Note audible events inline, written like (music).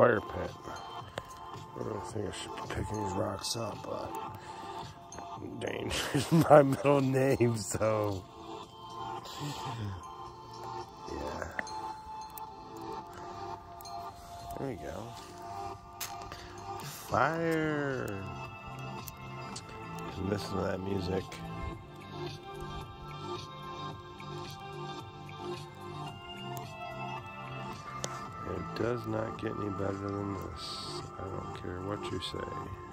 fire pit. I don't think I should be picking these rocks up, but Dane (laughs) is my middle name, so yeah. There we go. Fire. Listen to that music. It does not get any better than this. I don't care what you say.